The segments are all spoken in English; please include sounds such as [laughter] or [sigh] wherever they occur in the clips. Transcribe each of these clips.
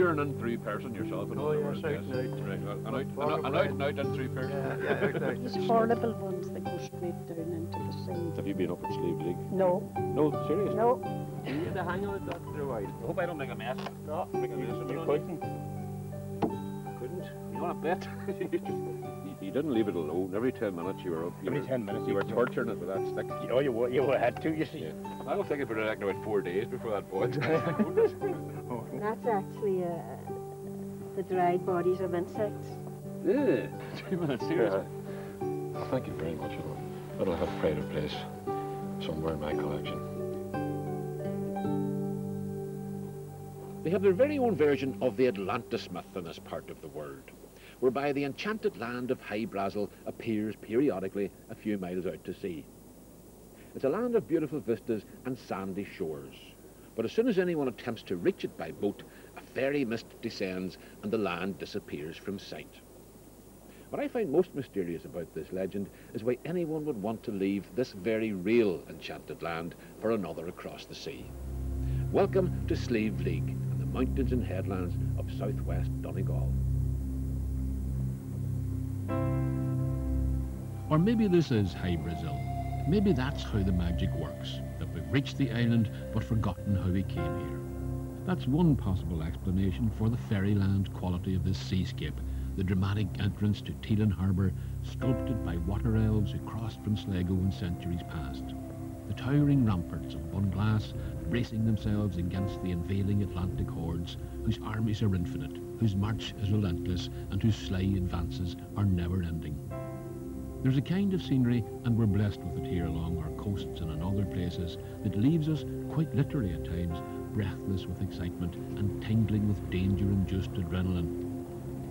You're an in three person yourself. Oh, yes, out and out. Right, and out, and Far out, and out and out in-through person. Yeah, yeah, out and out. There's four little ones that go straight down into the sea. Have you been up at Slieve League? No, No, seriously? no. You get the hang of it after a while. I hope I don't make a mess. No, Make a mess of it you couldn't. Couldn't. You want a bet? [laughs] you, you didn't leave it alone. Every 10 minutes you were up. You Every were, 10 minutes You you were were- torturing it with that stick. Oh, you, wa- you had to, you see. Yeah. I don't think it would have taken about four days before that [laughs] [laughs] boiled. That's actually uh, the dried bodies of insects. [laughs] yeah. Two minutes, seriously. Thank you very much. It'll, it'll have pride of place somewhere in my collection. They have their very own version of the Atlantis myth in this part of the world, whereby the enchanted land of High Brazil appears periodically a few miles out to sea. It's a land of beautiful vistas and sandy shores, but as soon as anyone attempts to reach it by boat, a fairy mist descends and the land disappears from sight. What I find most mysterious about this legend is why anyone would want to leave this very real enchanted land for another across the sea. Welcome to Slieve League and the mountains and headlands of southwest Donegal. Or maybe this is High Brazil. Maybe that's how the magic works, reached the island but forgotten how he came here. That's one possible explanation for the fairyland quality of this seascape, the dramatic entrance to Teelin Harbour, sculpted by water elves who crossed from Sligo in centuries past. The towering ramparts of Bunglass bracing themselves against the unveiling Atlantic hordes, whose armies are infinite, whose march is relentless, and whose sly advances are never ending. There's a kind of scenery, and we're blessed with it here along our coasts and in other places, that leaves us, quite literally at times, breathless with excitement and tingling with danger-induced adrenaline.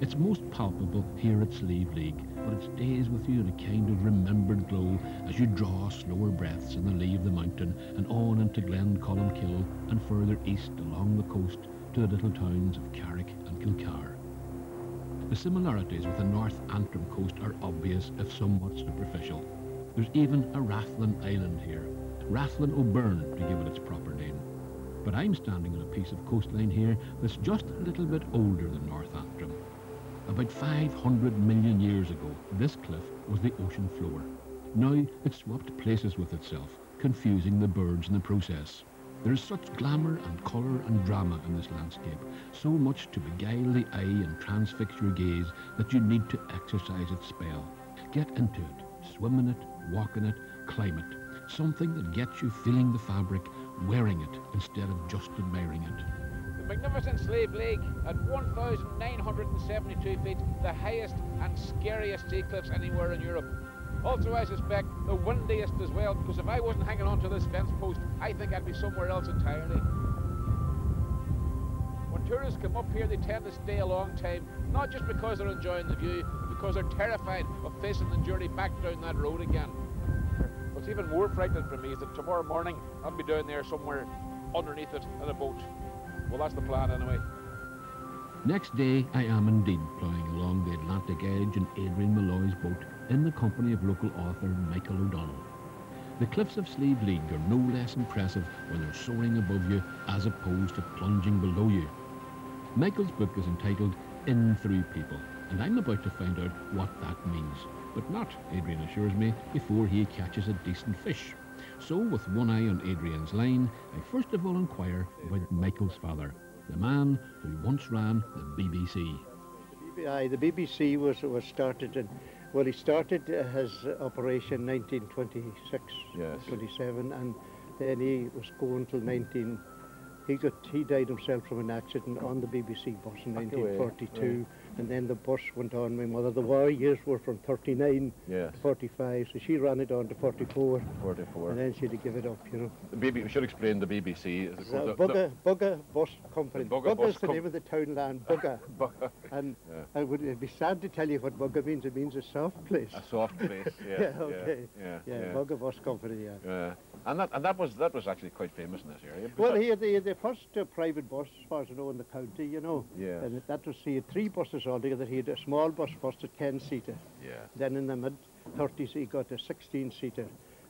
It's most palpable here at Slieve League, but it stays with you in a kind of remembered glow as you draw slower breaths in the lee of the mountain and on into Glencolmcille and further east along the coast to the little towns of Carrick and Kilcar. The similarities with the North Antrim coast are obvious if somewhat superficial. There's even a Rathlin island here, Rathlin O'Birne to give it its proper name. But I'm standing on a piece of coastline here that's just a little bit older than North Antrim. About 500 million years ago, this cliff was the ocean floor. Now it's swapped places with itself, confusing the birds in the process. There is such glamour and colour and drama in this landscape, so much to beguile the eye and transfix your gaze that you need to exercise its spell. Get into it, swim in it, walk in it, climb it. Something that gets you feeling the fabric, wearing it instead of just admiring it. The magnificent Slieve League at 1,972 feet, the highest and scariest sea cliffs anywhere in Europe. Also, I suspect, the windiest as well, because if I wasn't hanging on to this fence post, I think I'd be somewhere else entirely. When tourists come up here, they tend to stay a long time, not just because they're enjoying the view, but because they're terrified of facing the journey back down that road again. What's even more frightening for me is that tomorrow morning I'll be down there somewhere underneath it in a boat. Well, that's the plan anyway. Next day, I am indeed ploughing along the Atlantic edge in Adrian Malloy's boat in the company of local author Michael O'Donnell. The cliffs of Slieve League are no less impressive when they're soaring above you as opposed to plunging below you. Michael's book is entitled In Through People, and I'm about to find out what that means. But not, Adrian assures me, before he catches a decent fish. So, with one eye on Adrian's line, I first of all inquire about Michael's father, the man who once ran the BBC. The BBC was was started in, well, he started uh, his operation 1926, Yes. 27, and then he was going till 19. He got he died himself from an accident on the BBC bus in Back away, 1942. And then the bus went on. My mother, the war years were from 39 Yes. to 45, so she ran it on to 44, 44. and then she had to give it up, you know. The BB, we should explain the BBC. Is So Bugger, Bugger Bus Company. Bugger Bugger's Bus the name of the townland, [laughs] Bugger. Bugger. and Yeah. I would it'd be sad to tell you what Bugger means. It means a soft place. A soft place. [laughs] Yeah. Yeah, okay. Yeah. yeah, yeah. Bugger Bus Company, yeah. Yeah. And that and that was that was actually quite famous in this area. Well, that- he had the, the first uh, private bus, as far as I know, in the county, you know. Yes. And that was, he had three buses altogether. He had a small bus first, a 10-seater. Yeah. Then in the mid-30s, he got a 16-seater.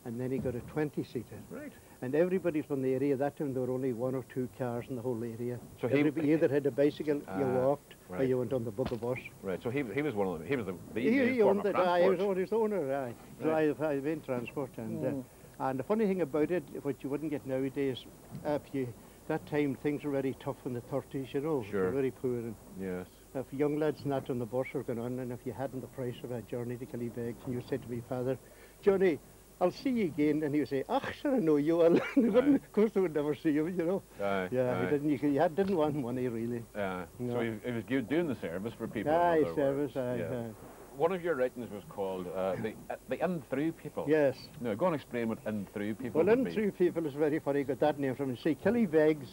And then he got a 20-seater. Right. And everybody from the area, that time there were only one or two cars in the whole area. So he- Everybody either had a bicycle, you Ah, walked, or right. you went on the bugger bus. Right. So he he was one of them. He was the the He, main he form owned of it, aye, he was transport. on his owner, aye. Drive, aye, main transport. And, uh, and the funny thing about it, what you wouldn't get nowadays, if you, that time things were very tough in the 30s, you know. Sure. were very poor. And Yes. if young lads not on the bus were going on, and if you hadn't the price of a journey to Killybegs, and you said to me, Father, Johnny, I'll see you again, and he would say, Ach, sure, I know you. I'll, they [laughs] wouldn't, of course, they would never see you, you know. Aye. Yeah, aye. he didn't, you, you had, didn't want money, really. No. So he, he was doing the service for people. Aye, service, words. aye, Yeah. aye. One of your writings was called uh, the uh, the in through people. Yes. No, go and explain what in through people. Well, in be. through people is very funny, got that name from. You see, Killybegs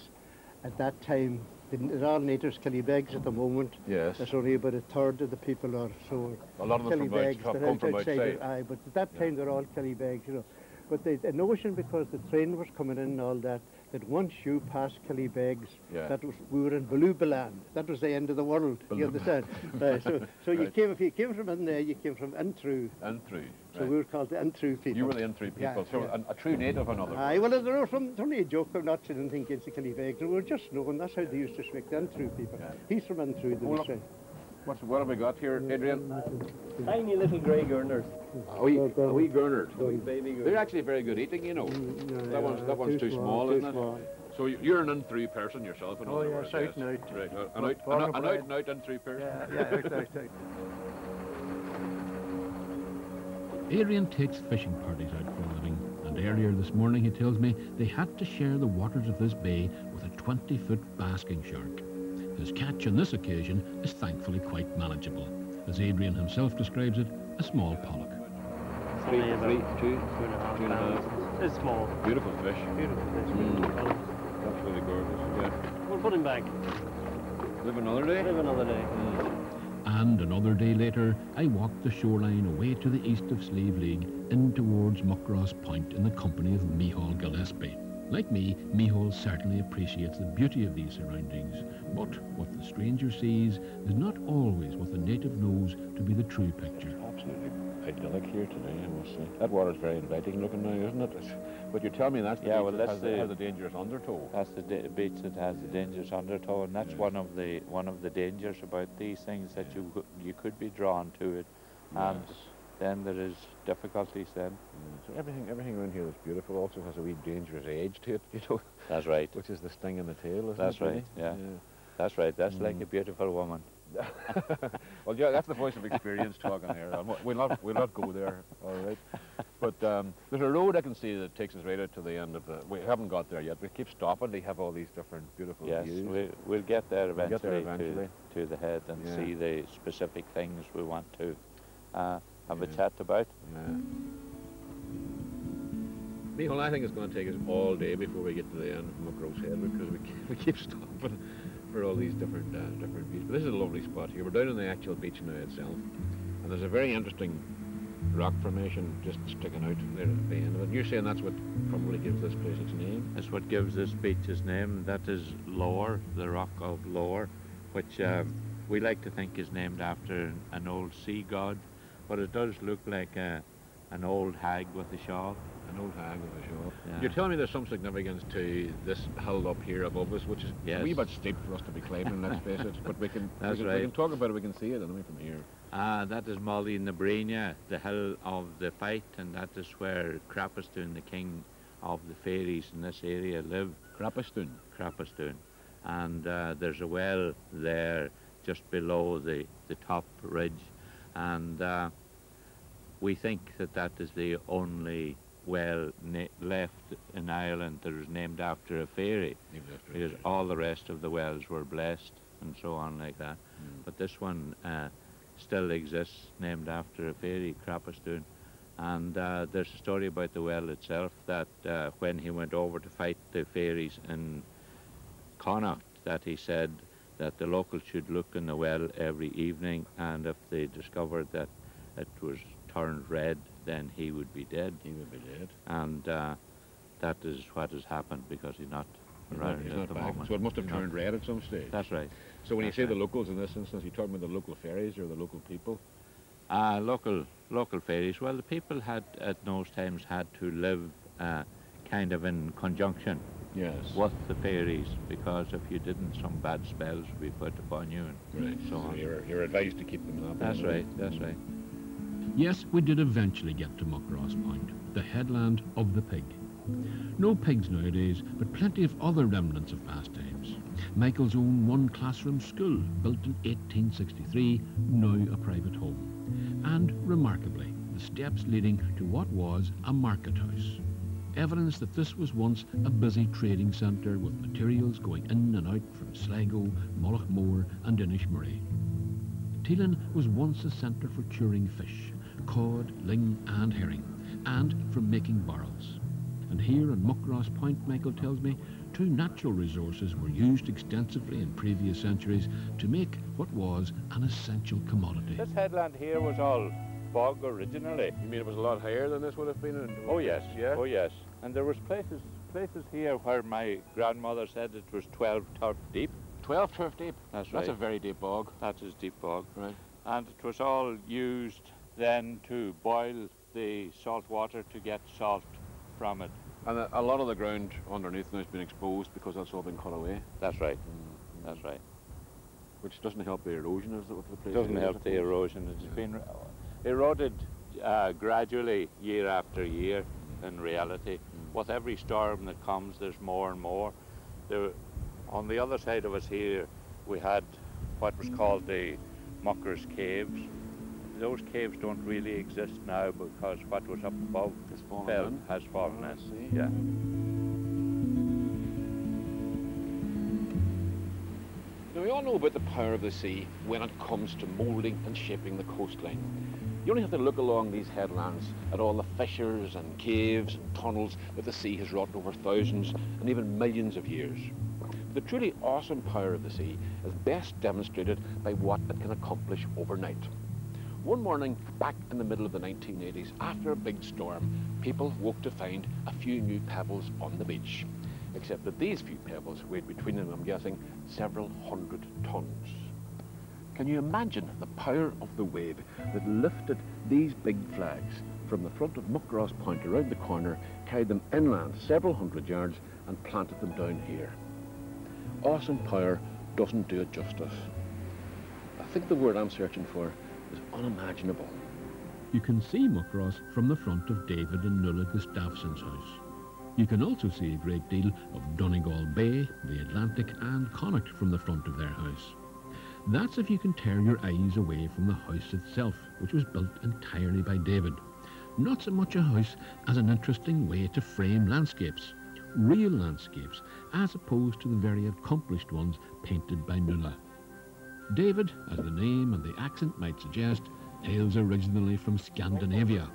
at that time, the- they're all natives, Killybegs at the moment. Yes. There's only about a third of the people are so A lot of them from, Killybegs. out, come from outside outside. Aye, but at that time they're all Killybegs, you know. But the, the notion, because the train was coming in and all that, that once you passed Killybegs, Yeah. that was we were in Balubaland. That was the end of the world. You understand? [laughs] Right, so so you came if you came from in there, you came from in through. In through. So right. we were called the in through people. You were the in through Yeah, people. so yeah. A, a true native, in other Aye, well, there was it's only a joke. I'm not saying anything against the Killybegs. We were just known. that's how they used to speak, the in through people. He's from in through, they would look. say. What's, what have we got here, Adrian? Tiny little grey gurners. A wee, a wee gurnard. They're actually very good eating, you know. Mm, no, That one's- that one's too small, isn't it? small. So you- you're an in through person yourself, in Oh, other yes, words. out and out. Right. An Born- out, born an, and an out and out in through person. Yeah, yeah, out, out, out. Adrian takes fishing parties out for a living, and earlier this morning he tells me they had to share the waters of this bay with a 20-foot basking shark. His catch on this occasion is thankfully quite manageable. As Adrian himself describes it, a small pollock. Three, Three, two, two and a half two and a half. pounds. It's small. Beautiful fish. Beautiful fish. Mm. Well, Absolutely gorgeous. Yeah. We'll put him back. Live another day. Live another day. And another day later, I walked the shoreline away to the east of Slieve League in towards Muckross Point in the company of Mihal Gillespie. Like me, Mihol certainly appreciates the beauty of these surroundings, but what the stranger sees is not always what the native knows to be the true picture. Absolutely idyllic here today, I must say. That water's very inviting looking now, isn't it? It's- But you tell me that's the Yeah, beach well, that that's has, the, the- has a dangerous undertow. That's the da- beach that has the dangerous undertow, and that's Yeah. one of the one of the dangers about these things that you you could be drawn to it, and Yes. Then there is difficulties. Then Yeah, So everything, everything around here that's beautiful also has a wee dangerous edge to it, [laughs] you know, that's right. which is the sting in the tail, isn't That's right, yeah. That's right. That's like Mm. a beautiful woman. [laughs] [laughs] well, yeah, that's the voice of experience talking here. We'll not, we'll not go there, all right? But um, there's a road I can see that takes us right out to the end of the... We haven't got there yet. We keep stopping. They have all these different beautiful Yes, views. we, we'll get there We'll eventually, get there eventually. To, to the head and Yeah. see the specific things we want to uh, have a chat about. Yeah. Michael, I think it's going to take us all day before we get to the end of Muckross Head because we, keep- [laughs] we keep stopping for all these different uh, different views. But this is a lovely spot here. We're down on the actual beach now itself, and there's a very interesting rock formation just sticking out there at the end of it. You're saying that's what probably gives this place its name? That's what gives this beach its name. That is Lower, the rock of Lower, which um, we like to think is named after an old sea god, but it does look like a, an old hag with a shawl. An old hag with a shawl. Yeah. You're telling me there's some significance to this hill up here above us, which is a wee bit steep for us to be climbing, let's face it. But we can, [laughs] That's we can, we can talk about it, we can see it anyway from here. Ah, that is Molly Nabrina, the hill of the fight, and that is where Crapastun, the king of the fairies in this area, lived. Crapastun. Crapastun. And uh, there's a well there just below the, the top ridge. And uh, we think that that is the only well na- left in Ireland that is named after a fairy, because all the rest of the wells were blessed and so on like that. But this one uh, still exists, named after a fairy, Crappastoon. And uh, there's a story about the well itself that uh, when he went over to fight the fairies in Connacht, that he said that the locals should look in the well every evening, and if they discovered that it was turned red, then he would be dead. He would be dead. And uh, that is what has happened because he's not He's not, he's at not the back. moment. So it must have He's not- turned red at some stage. That's right. so when you that's say the locals in this instance, you're talking about the local fairies or the local people? Uh, local local fairies. Well, the people had at those times had to live uh, kind of in conjunction Yes. with the fairies because if you didn't, some bad spells would be put upon you and Right. so on. you're, you're advised to keep them happy. That's right. That's right. Yes, we did eventually get to Muckross Point, the headland of the pig. No pigs nowadays, but plenty of other remnants of past times. Michael's own one classroom school, built in 1863, now a private home. And, remarkably, the steps leading to what was a market house. Evidence that this was once a busy trading centre with materials going in and out from Sligo, Mullaghmore and Inishmurray. Teelin was once a centre for curing fish, cod, ling and herring, and for making barrels. And here on Muckross Point, Michael tells me, two natural resources were used extensively in previous centuries to make what was an essential commodity. This headland here was all bog originally. You mean it was a lot higher than this would have been? Oh yes, Yeah? Oh yes. And there was places places here where my grandmother said it was 12 turf deep. 12 turf deep. That's right. That's a very deep bog. That is a deep bog. Right. And it was all used then to boil the salt water to get salt from it. And a, a lot of the ground underneath now has been exposed because that's all been cut away, That's right. Mm-hmm. That's right. which doesn't help the erosion of the, of the place. Doesn't help the erosion. It's been eroded uh, gradually year after year in reality. With every storm that comes, there's more and more. There, on the other side of us here, we had what was called the Mucker's Caves. Those caves don't really exist now because what was up above It's fallen fell, in. has fallen Oh, I in. see. Yeah. Now, we all know about the power of the sea when it comes to moulding and shaping the coastline. You only have to look along these headlands at all the fissures and caves and tunnels that the sea has wrought over thousands and even millions of years. The truly awesome power of the sea is best demonstrated by what it can accomplish overnight. One morning, back in the middle of the 1980s, after a big storm, people woke to find a few new pebbles on the beach. Except that these few pebbles weighed between them, I'm guessing, several hundred tons. Can you imagine the power of the wave that lifted these big flags from the front of Muckross Point around the corner, carried them inland several hundred yards, and planted them down here? Awesome power doesn't do it justice. I think the word I'm searching for is unimaginable. You can see Muckross from the front of David and Nuala Gustafson's house. You can also see a great deal of Donegal Bay, the Atlantic and Connacht from the front of their house. That's if you can tear your eyes away from the house itself, which was built entirely by David. Not so much a house as an interesting way to frame landscapes, real landscapes, as opposed to the very accomplished ones painted by Nuala. David, as the name and the accent might suggest, hails originally from Scandinavia.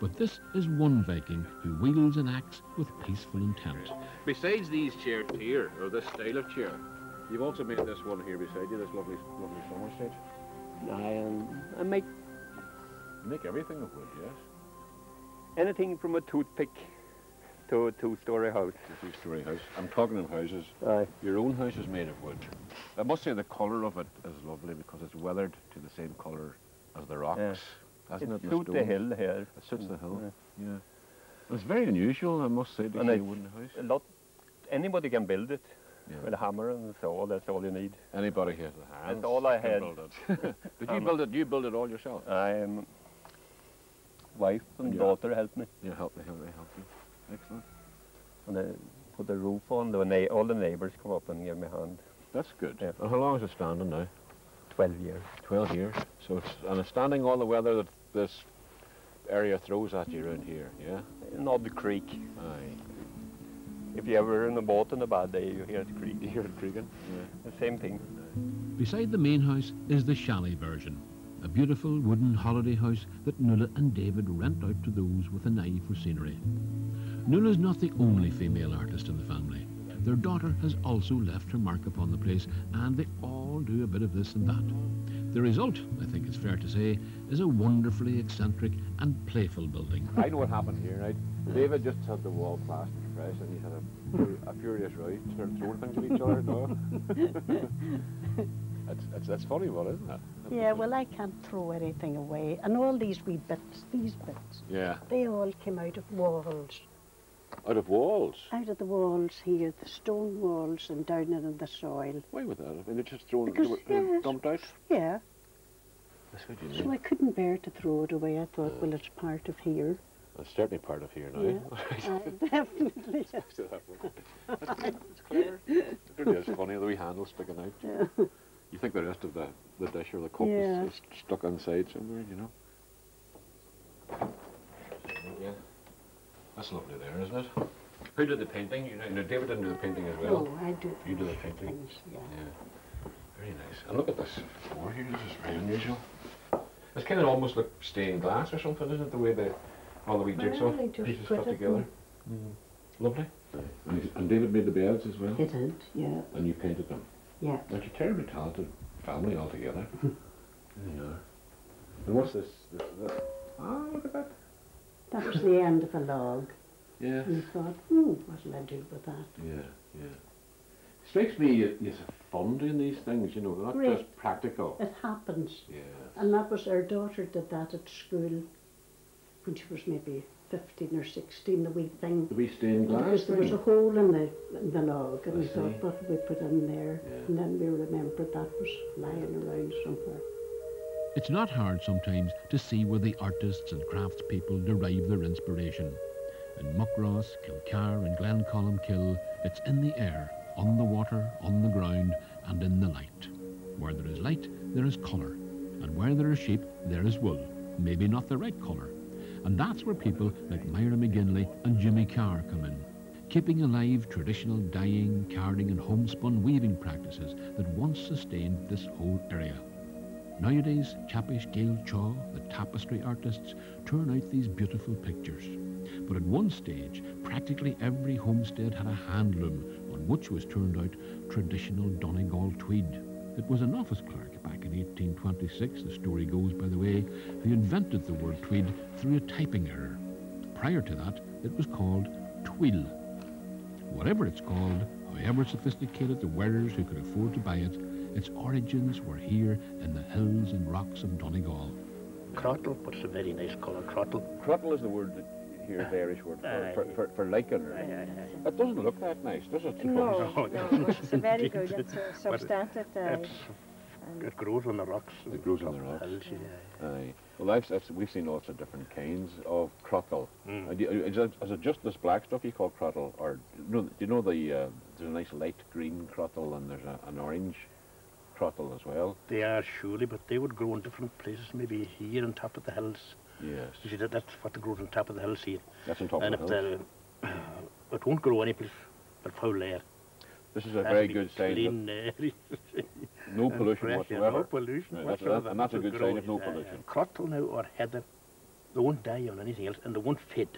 But this is one Viking who wields an axe with peaceful intent. Besides these chairs here, or this style of chair, you've also made this one here beside you, this lovely, lovely summer stage. I, um, I make You make everything of wood, yes? anything from a toothpick to a two-story house. A two-story house. I'm talking of houses. Aye. Your own house is made of wood. I must say the colour of it is lovely because it's weathered to the same colour as the rocks, Yeah. hasn't it it? suits the stones? hill here. It suits the hill. Yeah. Yeah. It's very unusual, I must say, to see a wooden house. A lot. Anybody can build it Yeah. with a hammer and a saw. That's all you need. Anybody here has the hands all I had. build it. [laughs] [laughs] Did you Um, build it? You build it all yourself? I'm wife and Yeah. daughter helped me, Yeah, help me, help me, help you. Excellent. and I put the roof on. The all the neighbours come up and give me a hand. That's good. Yeah. And how long is it standing now? Twelve years. 12 years. So it's, and it's standing all the weather that this area throws at you around here, yeah? Not the creek. Aye. If you ever in a boat on a bad day, you hear it creak. [laughs] You hear it creaking? The same thing. Beside the main house is the chalet version, a beautiful wooden holiday house that Nuala and David rent out to those with an eye for scenery. Nuala's not the only female artist in the family. Their daughter has also left her mark upon the place, and they all do a bit of this and that. The result, I think it's fair to say, is a wonderfully eccentric and playful building. I know what happened here, right? David just had the wall plastered fresh and you had a, a furious row, started throwing things at each other. No? [laughs] that's, that's, that's funny, well, isn't it? Yeah, well, I can't throw anything away. And all these wee bits, these bits, Yeah. they all came out of walls. Out of walls? Out of the walls here, the stone walls and down in the soil. Why would that? I mean, they're just thrown, Because, they were, they were yes. dumped out? Yeah, That's what you mean. so. I couldn't bear to throw it away. I thought, uh. well, it's part of here. It's certainly part of here now. Yeah. Uh, [laughs] definitely. Still have one. That's good. It's clever. [laughs] It funny, the wee handle sticking out. Yeah. You think the rest of the, the dish or the cup Yeah. is, is stuck inside somewhere, you know? Yeah. That's lovely there, isn't it? Who did the painting? You know, you know, David didn't do the painting as well. No, I do. You do the painting? Things, yeah. Yeah. Very nice. And look at this floor here. This is very unusual. It's kind of almost like stained glass or something, isn't it? The way the all the wee jigsaw Well, I just pieces put stuck together. Mm. Lovely. And, and David made the beds as well. It did, yeah, And you painted them. yeah. Like a terribly talented family altogether. there you are. And what's this? this, this? Ah, look at that. That was the end of a log. Yeah. And I thought, hmm, what'll I do with that? Yeah, yeah. It strikes me you, you have fun doing these things, you know, they're not Great. just practical. It happens. Yeah. And that was our daughter did that at school when she was maybe 15 or 16, the wee thing. The wee stained glass Because there was a hole in the, in the log, and I we thought, see. what we put in there? Yeah. And then we remembered that was lying around somewhere. It's not hard sometimes to see where the artists and craftspeople derive their inspiration. In Muckross, Kilcar and Glencolmcille, it's in the air, on the water, on the ground and in the light. Where there is light, there is colour. And where there is sheep, there is wool. Maybe not the right colour. And that's where people like Myra McGinley and Jimmy Carr come in, keeping alive traditional dyeing, carding and homespun weaving practices that once sustained this whole area. Nowadays, Chappish Gael Chaw, the tapestry artists, turn out these beautiful pictures. But at one stage, practically every homestead had a handloom on which was turned out traditional Donegal tweed. It was an office clerk back in 1826, the story goes by the way, who invented the word tweed through a typing error. Prior to that, it was called twill. Whatever it's called, however sophisticated the wearers who could afford to buy it, its origins were here in the hills and rocks of Donegal. Crottle, what's a very nice colour, crottle. Crottle is the word that here, the Irish word for, for, for, for lichen. Aye, aye, aye. That doesn't look that nice, does it? No, No, [laughs] no, it's a very good, it's a substantive uh, It's, and it grows on the rocks. It grows on the rocks. hills, yeah. Aye. Well, I've, I've, we've seen lots of different kinds of crottle. Mm. Uh, do you- Is, it, is it just this black stuff you call crottle, or no, do you know the uh, there's a nice light green crottle and there's a, an orange crottle as well? They are surely, but they would grow in different places, maybe here on top of the hills. Yes, You see, that, that's what grows on top of the hills here. that's on top and of if the hills. the, [coughs] it won't grow any place but foul air. This is a very good sign. Clean [laughs] air. No pollution whatsoever. No pollution Right, that's- whatsoever. and that's a good grow, sign of no yeah, yeah. pollution. Crottle now or heather, they won't die on anything else, and they won't fade.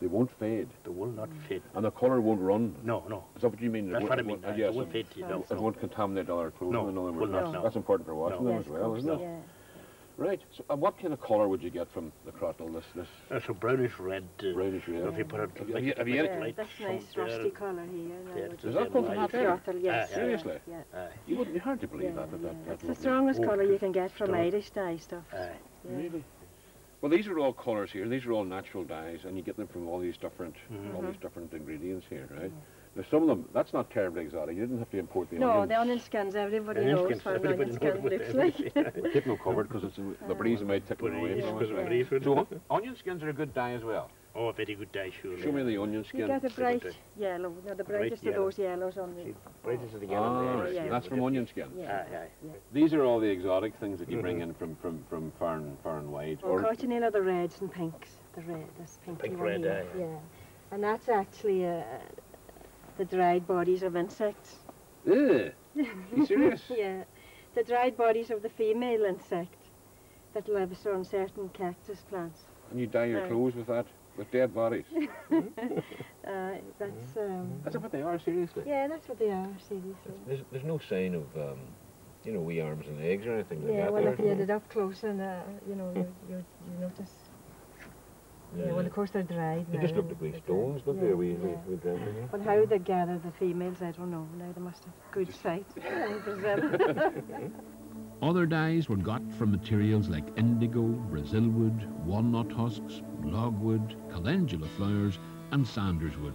They won't fade, They will not fade. and the colour won't run. No, no. Is that what you mean? It That's won't- what I mean. won't- uh, uh, They won't it, fade. You know. it won't contaminate all our clothes. No, in other will not, no. That's important for washing them Yes, as well, isn't it? Yeah. Right. So, uh, what kind of colour would you get from the crottle? This this That's a brownish red. Uh, brownish red. If you put it Have you- like, have you- have you like had Yeah, light that's nice rusty colour here. yeah, now, it's which the Is that same come from light. that? Crottle, yes. Aye, aye. Seriously? Yeah. Aye. You wouldn't be hard to believe Yeah, that. that, that, yeah. that It's the strongest colour you can get from strong. Irish dye stuff. Aye. Yeah. Really? Well, these are all colours here. These are all natural dyes, and you get them from all these different, Mhm. all these different ingredients here, right? Now, some of them, that's not terribly exotic. You didn't have to import the No, onions. the onion skins, everybody Onion knows skins, what an onion knows skin looks like. are. Keep them covered because it's the breeze might take them away because of breeze So, onion skins are a good dye as well. Oh, a very good dye, surely. Show me the onion You skin. get a bright yellow, no, the Bright brightest of yellow. those yellows on the... See, brightest of the yellow. Ah, there, right. yeah. That's from onion skin. Yeah. Aye, aye. These are all the exotic things that you bring Mhm. in from, from, from far and, far and wide. Oh, cochineal are the reds and pinks. The red, this pinky Pink one red, here. aye. Yeah. And that's actually uh, the dried bodies of insects. Ugh. [laughs] you serious? yeah. the dried bodies of the female insect that lives on certain cactus plants. And you dye your Right. clothes with that, with dead bodies. [laughs] [laughs] Uh, that's um, That's what they are, seriously. yeah, that's what they are seriously. There's, there's no sign of, um, you know, wee arms and legs or anything like that. Yeah, that. well, there, if you is had it up close and uh, you know you you you notice. Yeah. well, of course they're dried. They now just looked and like wee stones, dried. don't they? Yeah, Wee, wee, yeah. wee drowned in. But how they gather the females, I don't know. Now they must have good sight [laughs] in Brazil. [laughs] Other dyes were got from materials like indigo, brazil wood, walnut husks, logwood, calendula flowers, and sanders wood.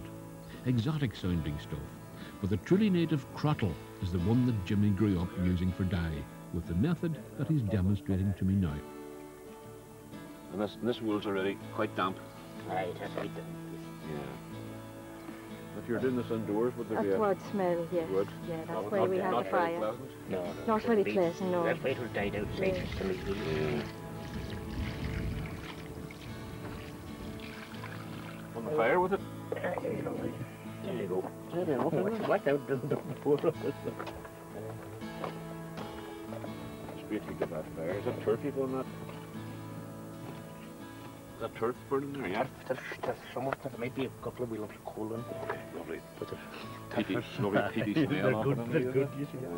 Exotic sounding stuff. But the truly native crottle is the one that Jimmy grew up using for dye, with the method that he's demonstrating to me now. And this, this wool's already quite damp. Aye, that's right. Yeah. If you're doing this indoors, would there That's be a... what smell, yes. Wood? Yeah, that's Not- why not- we have the very fire. pleasant? No, no. Not very be- pleasant, no. Let's wait till it died outside Yeah. till Yeah. On the fire with it? There you go. There you go. What's what out the before us? Straight to get that fire. Is that turkey on that? Is that turf burning there? Yeah. There's, there's some of there might be a couple of wee lumps of coal in there. Lovely. But the Peaty, lovely peaty smell They're off [laughs] good, they're isn't good, you see. Yeah.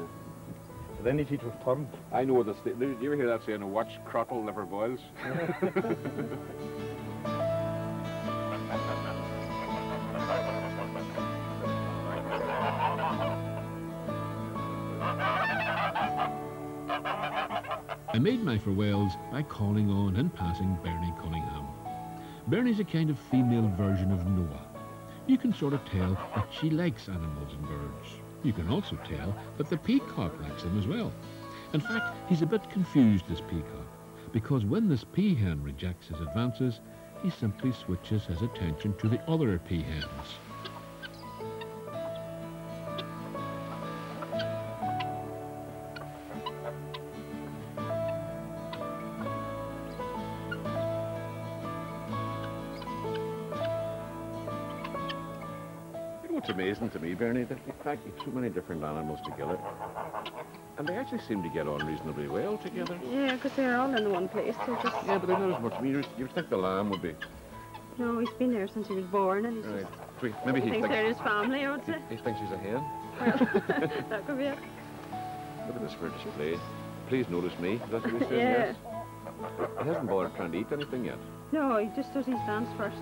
Then if it was turned, I know this. Do you ever hear that saying, watch crottle liver boils? [laughs] I made my farewells by calling on and passing Bernie Cunningham. Bernie's a kind of female version of Noah. You can sort of tell that she likes animals and birds. You can also tell that the peacock likes them as well. In fact, he's a bit confused, this peacock, because when this peahen rejects his advances, he simply switches his attention to the other peahens. Amazing to me, Bernie? That in fact you've so many different animals together. And they actually seem to get on reasonably well together. Yeah, because they're all in one place. Just, Yeah, but they're not as much. I mean, you'd- think the lamb would be. no, he's been there since he was born, and he's Right. just Sweet. Maybe he thinks they're his family, I would say. he thinks he's a hen. [laughs] [laughs] that could be it. Look at this for display. Please notice me. Is that what he says? Yeah. Yes. He hasn't bothered trying to eat anything yet. No, he just does his dance first.